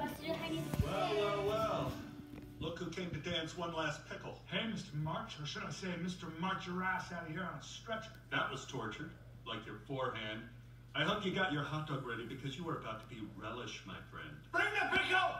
Well, well, well. Look who came to dance one last pickle. Hey, Mr. March, or should I say, Mr. March your ass out of here on a stretcher. That was tortured, like your forehand. I hope you got your hot dog ready because you were about to be relish, my friend. Bring the pickle!